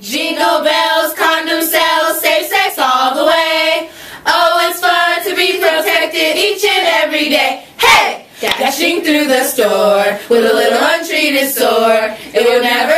Jingle bells, condom sales, safe sex all the way. Oh, it's fun to be protected each and every day. Hey! Dashing through the store with a little untreated sore. It will never